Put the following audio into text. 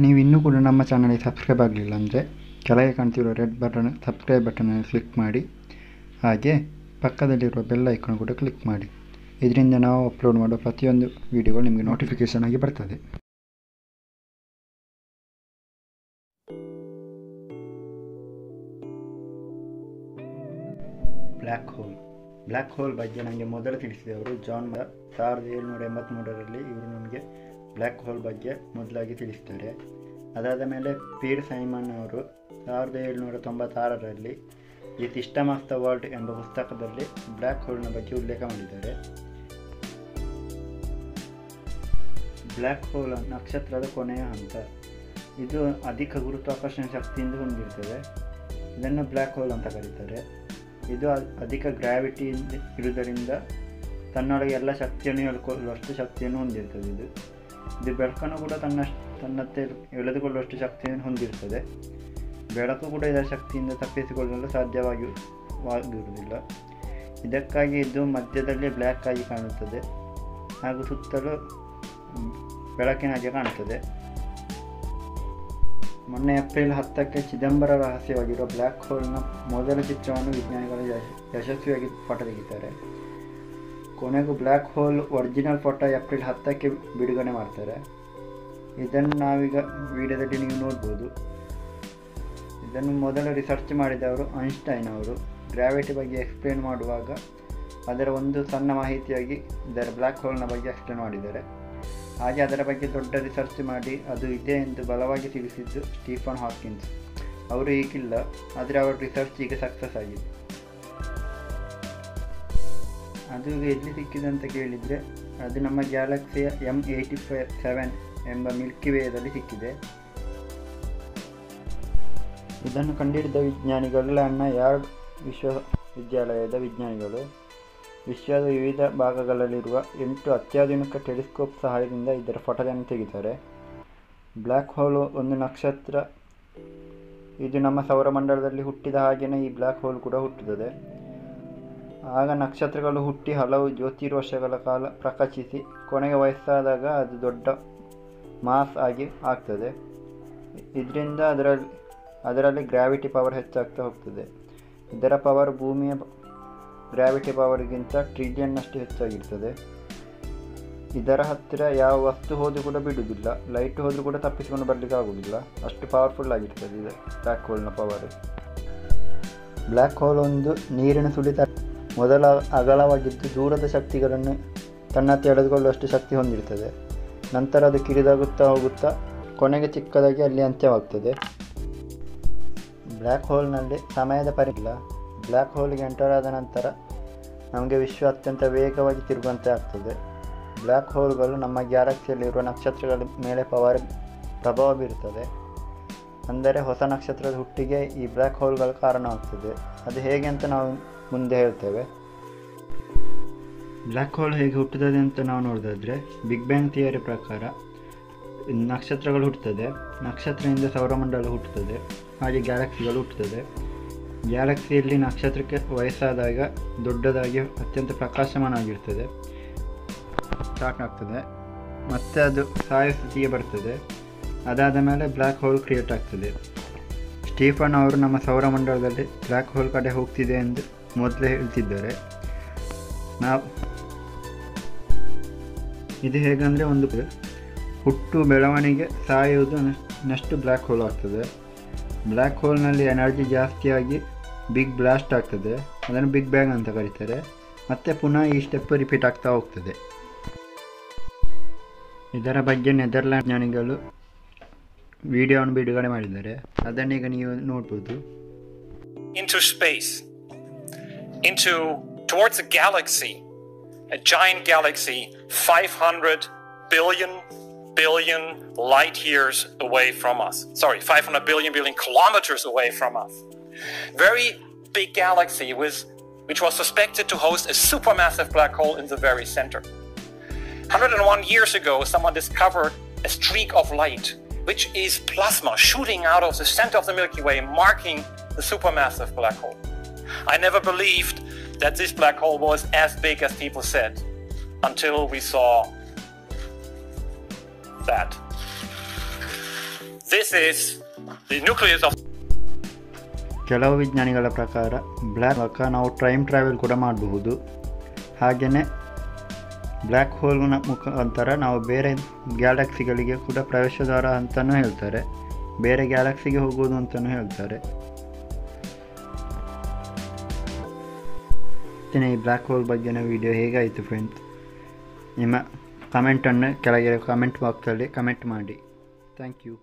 ನೀವು ಇನ್ನೂ ಕೂಡ ನಮ್ಮ ಚಾನಲ್ಗೆ ಸಬ್ಸ್ಕ್ರೈಬ್ ಆಗಲಿಲ್ಲ ಅಂದರೆ ಕೆಳಗೆ ಕಾಣ್ತಿರೋ ರೆಡ್ ಬಟನ್ ಸಬ್ಸ್ಕ್ರೈಬ್ ಬಟನನ್ನು ಕ್ಲಿಕ್ ಮಾಡಿ. ಹಾಗೆ ಪಕ್ಕದಲ್ಲಿರುವ ಬೆಲ್ ಐಕಾನ್ ಕೂಡ ಕ್ಲಿಕ್ ಮಾಡಿ. ಇದರಿಂದ ನಾವು ಅಪ್ಲೋಡ್ ಮಾಡುವ ಪ್ರತಿಯೊಂದು ವಿಡಿಯೋಗಳು ನಿಮಗೆ ನೋಟಿಫಿಕೇಷನ್ ಆಗಿ ಬರ್ತದೆ. ಬ್ಲ್ಯಾಕ್ ಹೋಲ್ ಬ್ಲ್ಯಾಕ್ ಹೋಲ್ ಬಗ್ಗೆ ನನಗೆ ಮೊದಲು ತಿಳಿಸಿದವರು ಜಾನ್ ಸಾವಿರದ ಏಳ್ನೂರ ಎಂಬತ್ತ್ಮೂರರಲ್ಲಿ ಇವರು ನಮಗೆ ಬ್ಲ್ಯಾಕ್ ಹೋಲ್ ಬಗ್ಗೆ ಮೊದಲಾಗಿ ತಿಳಿಸ್ತಾರೆ. ಅದಾದ ಮೇಲೆ ಪೀರ್ ಸೈಮನ್ ಅವರು ಸಾವಿರದ ಏಳ್ನೂರ ತೊಂಬತ್ತಾರರಲ್ಲಿ the system of the world ಎಂಬ ಪುಸ್ತಕದಲ್ಲಿ ಬ್ಲ್ಯಾಕ್ ಹೋಲ್ನ ಬಗ್ಗೆ ಉಲ್ಲೇಖ ಮಾಡಿದ್ದಾರೆ. ಬ್ಲ್ಯಾಕ್ ಹೋಲ್ ನಕ್ಷತ್ರದ ಕೊನೆಯ ಹಂತ. ಇದು ಅಧಿಕ ಗುರುತ್ವಾಕರ್ಷಣ ಶಕ್ತಿಯಿಂದ ಹೊಂದಿರ್ತದೆ. ಇದನ್ನು ಬ್ಲ್ಯಾಕ್ ಹೋಲ್ ಅಂತ ಕರೀತಾರೆ. ಇದು ಅಧಿಕ ಗ್ರಾವಿಟಿ ಇರುವುದರಿಂದ ತನ್ನೊಳಗೆ ಎಲ್ಲ ಶಕ್ತಿಯನ್ನು ಹೇಳ್ಕೊಳ್ಳುವಷ್ಟು ಶಕ್ತಿಯನ್ನು ಹೊಂದಿರ್ತದೆ ಇದು. ಇದು ಬೆಳಕನ್ನು ಕೂಡ ತನ್ನ ತನ್ನತ್ತೆ ಎಳೆದುಕೊಳ್ಳುವಷ್ಟು ಶಕ್ತಿಯನ್ನು ಹೊಂದಿರುತ್ತದೆ. ಬೆಳಕು ಕೂಡ ಇದರ ಶಕ್ತಿಯಿಂದ ತಪ್ಪಿಸಿಕೊಳ್ಳಲು ಸಾಧ್ಯವಾಗಿ, ವಾಗಿರುವುದಿಲ್ಲ. ಇದಕ್ಕಾಗಿ ಇದು ಮಧ್ಯದಲ್ಲಿ ಬ್ಲ್ಯಾಕ್ ಆಗಿ ಕಾಣುತ್ತದೆ. ಹಾಗೂ ಸುತ್ತಲೂ ಬೆಳಕಿನ ಹಾಗೆ ಕಾಣುತ್ತದೆ. ಮೊನ್ನೆ ಏಪ್ರಿಲ್ ಹತ್ತಕ್ಕೆ ಚಿದಂಬರ ರಹಸ್ಯವಾಗಿರುವ ಬ್ಲ್ಯಾಕ್ ಹೋಲ್ನ ಮೊದಲ ಚಿತ್ರವನ್ನು ವಿಜ್ಞಾನಿಗಳು ಯಶಸ್ವಿಯಾಗಿ ಫೋಟೋ ತೆಗಿತಾರೆ ಕೊನೆಗೂ black hole original photo April ಹತ್ತಕ್ಕೆ ಬಿಡುಗಡೆ ಮಾಡ್ತಾರೆ. ಇದನ್ನು ನಾವೀಗ ವಿಡಿಯೋದಲ್ಲಿ ನೀವು ನೋಡ್ಬೋದು. ಇದನ್ನು ಮೊದಲು ರಿಸರ್ಚ್ ಮಾಡಿದವರು ಐನ್ಸ್ಟೈನ್ ಅವರು. ಗ್ರಾವಿಟಿ ಬಗ್ಗೆ ಎಕ್ಸ್ಪ್ಲೇನ್ ಮಾಡುವಾಗ ಅದರ ಒಂದು ಸಣ್ಣ ಮಾಹಿತಿಯಾಗಿ ಇದರ ಬ್ಲ್ಯಾಕ್ ಹೋಲ್ನ ಬಗ್ಗೆ ಎಕ್ಸ್ಪ್ಲೇನ್ ಮಾಡಿದ್ದಾರೆ. ಹಾಗೆ ಅದರ ಬಗ್ಗೆ ದೊಡ್ಡ ರಿಸರ್ಚ್ ಮಾಡಿ ಅದು ಇದೆ ಎಂದು ಬಲವಾಗಿ ತಿಳಿಸಿದ್ದು ಸ್ಟೀಫನ್ ಹಾಕಿನ್ಸ್ ಅವರು ಈಗಿಲ್ಲ, ಆದರೆ ಅವರ ರಿಸರ್ಚ್ ಈಗ ಸಕ್ಸಸ್ ಆಗಿದೆ. ಅದು ಎಲ್ಲಿ ಸಿಕ್ಕಿದೆ ಅಂತ ಕೇಳಿದರೆ, ಅದು ನಮ್ಮ ಗ್ಯಾಲಕ್ಸಿಯ ಎಂ ಏಯ್ಟಿ ಫೈ ಸೆವೆನ್ ಎಂಬ ಮಿಲ್ಕಿ ವೇದಲ್ಲಿ ಸಿಕ್ಕಿದೆ. ಇದನ್ನು ಕಂಡಿಡಿದ ವಿಜ್ಞಾನಿಗಳು ಅಣ್ಣ ಯಾರ್ಡ್ ವಿಶ್ವವಿದ್ಯಾಲಯದ ವಿಜ್ಞಾನಿಗಳು. ವಿಶ್ವದ ವಿವಿಧ ಭಾಗಗಳಲ್ಲಿರುವ ಎಂಟು ಅತ್ಯಾಧುನಿಕ ಟೆಲಿಸ್ಕೋಪ್ ಸಹಾಯದಿಂದ ಇದರ ಫೋಟೋಗಳನ್ನು ತೆಗಿತಾರೆ ಬ್ಲ್ಯಾಕ್ ಹೋಲು ಒಂದು ನಕ್ಷತ್ರ. ಇದು ನಮ್ಮ ಸೌರಮಂಡಲದಲ್ಲಿ ಹುಟ್ಟಿದ ಹಾಗೆಯೇ ಈ ಬ್ಲ್ಯಾಕ್ ಹೋಲ್ ಕೂಡ ಹುಟ್ಟುತ್ತದೆ ಆಗ ನಕ್ಷತ್ರಗಳು ಹುಟ್ಟಿ ಹಲವು ಜ್ಯೋತಿರ್ವರ್ಷಗಳ ಕಾಲ ಪ್ರಕಾಶಿಸಿ ಕೊನೆಗೆ ವಯಸ್ಸಾದಾಗ ಅದು ದೊಡ್ಡ ಮಾಸ್ ಆಗಿ ಆಗ್ತದೆ. ಇದರಿಂದ ಅದರಲ್ಲಿ ಅದರಲ್ಲಿ ಗ್ರಾವಿಟಿ ಪವರ್ ಹೆಚ್ಚಾಗ್ತಾ ಹೋಗ್ತದೆ. ಇದರ ಪವರ್ ಭೂಮಿಯ ಗ್ರಾವಿಟಿ ಪವರ್ಗಿಂತ ಟ್ರಿಲಿಯನ್ನಷ್ಟು ಹೆಚ್ಚಾಗಿರ್ತದೆ. ಇದರ ಹತ್ತಿರ ಯಾವ ವಸ್ತು ಹೋದರೂ ಕೂಡ ಬಿಡುವುದಿಲ್ಲ. ಲೈಟ್ ಹೋದರೂ ಕೂಡ ತಪ್ಪಿಸಿಕೊಂಡು ಬರಲಿಕ್ಕೆ ಆಗೋದಿಲ್ಲ ಅಷ್ಟು ಪವರ್ಫುಲ್ ಆಗಿರ್ತದೆ ಇದು. ಬ್ಲ್ಯಾಕ್ ಹೋಲ್ನ ಪವರ್ ಬ್ಲ್ಯಾಕ್ ಹೋಲ್ ಒಂದು ನೀರಿನ ಸುಳಿತ ಮೊದಲ ಅಗಲವಾಗಿದ್ದು ದೂರದ ಶಕ್ತಿಗಳನ್ನು ತನ್ನತ್ತ ಎಳೆದುಕೊಳ್ಳುವಷ್ಟು ಶಕ್ತಿ ಹೊಂದಿರ್ತದೆ ನಂತರ ಅದು ಕಿರಿದಾಗುತ್ತಾ ಹೋಗುತ್ತಾ ಕೊನೆಗೆ ಚಿಕ್ಕದಾಗಿ ಅಲ್ಲಿ ಅಂತ್ಯವಾಗ್ತದೆ. ಬ್ಲ್ಯಾಕ್ ಹೋಲ್ನಲ್ಲಿ ಸಮಯದ ಪರಿಲ್ಲ ಬ್ಲ್ಯಾಕ್ ಹೋಲ್ಗೆ ಆದ ನಂತರ ನಮಗೆ ವಿಶ್ವ ಅತ್ಯಂತ ವೇಗವಾಗಿ ತಿರುಗುವಂತೆ ಆಗ್ತದೆ. ಬ್ಲ್ಯಾಕ್ ಹೋಲ್ಗಳು ನಮ್ಮ ಗ್ಯಾಲಕ್ಸಿಯಲ್ಲಿರುವ ನಕ್ಷತ್ರಗಳ ಮೇಲೆ ಪವರ್, ಪ್ರಭಾವ ಬೀರುತ್ತದೆ. ಅಂದರೆ ಹೊಸ ನಕ್ಷತ್ರದ ಹುಟ್ಟಿಗೆ ಈ ಬ್ಲ್ಯಾಕ್ ಹೋಲ್ಗಳು ಕಾರಣವಾಗ್ತದೆ. ಅದು ಹೇಗೆ ಅಂತ ನಾವು ಮುಂದೆ ಹೇಳ್ತೇವೆ. ಬ್ಲ್ಯಾಕ್ ಹೋಲ್ ಹೇಗೆ ಹುಟ್ಟುತ್ತದೆ ಅಂತ ನಾವು ನೋಡೋದಾದರೆ ಬಿಗ್ ಬ್ಯಾಂಗ್ ಥಿಯರಿ ಪ್ರಕಾರ ನಕ್ಷತ್ರಗಳು ಹುಟ್ಟುತ್ತದೆ. ನಕ್ಷತ್ರದಿಂದ ಸೌರಮಂಡಲ ಹುಟ್ಟುತ್ತದೆ. ಹಾಗೆ ಗ್ಯಾಲಕ್ಸಿಗಳು ಹುಟ್ಟುತ್ತದೆ. ಗ್ಯಾಲಕ್ಸಿಯಲ್ಲಿ ನಕ್ಷತ್ರಕ್ಕೆ ವಯಸ್ಸಾದಾಗ, ದೊಡ್ಡದಾಗಿ ಅತ್ಯಂತ ಪ್ರಕಾಶಮಾನವಾಗಿರ್ತದೆ. ಸ್ಟಾರ್ಟ್ ಆಗ್ತದೆ. ಮತ್ತೆ ಅದು ಸಾಯ ಸ್ಥಿತಿಗೆ ಬರ್ತದೆ. ಅದಾದ ಮೇಲೆ ಬ್ಲ್ಯಾಕ್ ಹೋಲ್ ಕ್ರಿಯೇಟ್ ಆಗ್ತದೆ. ಸ್ಟೀಫನ್ ಅವರು ನಮ್ಮ ಸೌರಮಂಡಲದಲ್ಲಿ ಬ್ಲ್ಯಾಕ್ ಹೋಲ್ ಕಡೆ ಹೋಗ್ತಿದೆ ಎಂದು ಮೊದಲೇ ಹೇಳ್ತಿದ್ದಾರೆ. ನಾವು ಇದು ಹೇಗಂದರೆ ಒಂದು ಹುಟ್ಟು ಬೆಳವಣಿಗೆ ಸಾಯುವುದು ನೆಕ್ಸ್ಟ್ ಬ್ಲ್ಯಾಕ್ ಹೋಲ್ ಆಗ್ತದೆ. ಬ್ಲ್ಯಾಕ್ ಹೋಲ್ನಲ್ಲಿ ಎನರ್ಜಿ ಜಾಸ್ತಿಯಾಗಿ ಬಿಗ್ ಬ್ಲಾಸ್ಟ್ ಆಗ್ತದೆ. ಅದನ್ನು ಬಿಗ್ ಬ್ಯಾಂಗ್ ಅಂತ ಕರೀತಾರೆ. ಮತ್ತು ಪುನಃ ಈ ಸ್ಟೆಪ್ ರಿಪೀಟ್ ಆಗ್ತಾ ಹೋಗ್ತದೆ. ಇದರ ಬಗ್ಗೆ ನೆದರ್ಲ್ಯಾಂಡ್ ಜ್ಞಾನಿಗಳು ವಿಡಿಯೋವನ್ನು ಬಿಡುಗಡೆ ಮಾಡಿದ್ದಾರೆ. ಅದನ್ನೀಗ ನೀವು ನೋಡ್ಬೋದು. Into towards a galaxy, a giant galaxy, 500 billion billion light years away from us. Sorry, 500 billion billion kilometers away from us. Very big galaxy with which was suspected to host a supermassive black hole in the very center. 101 years ago, someone discovered a streak of light, which is plasma shooting out of the center of the Milky Way, marking the supermassive black hole. I never believed that this black hole was as big as people said until we saw that. This is the nucleus of ಕೆಲವು ವಿಜ್ಞಾನಿಗಳ ಪ್ರಕಾರ black ಮೂಲಕ ನಾವು time travel ಕೂಡ ಮಾಡಬಹುದು. ಹಾಗೆಯೇ black ಹೋಲ್ನ ಮುಖಾಂತರ ನಾವು ಬೇರೆ ಗ್ಯಾಲಕ್ಸಿಗಳಿಗೆ ಕೂಡ ಪ್ರವೇಶದ್ವಾರ ಅಂತಲೂ ಹೇಳ್ತಾರೆ. ಬೇರೆ ಗ್ಯಾಲಕ್ಸಿಗೆ ಹೋಗೋದು ಅಂತಲೂ ಹೇಳ್ತಾರೆ. ಇವತ್ತಿನ ಈ ಬ್ಲ್ಯಾಕ್ ಹೋಲ್ ಬಗ್ಗೆನ ವಿಡಿಯೋ ಹೇಗಾಯಿತು ಫ್ರೆಂಡ್ಸ್ ನಿಮ್ಮ ಕಮೆಂಟನ್ನು ಕೆಳಗೆ ಕಮೆಂಟ್ ಬಾಕ್ಸಲ್ಲಿ ಕಮೆಂಟ್ ಮಾಡಿ. Thank you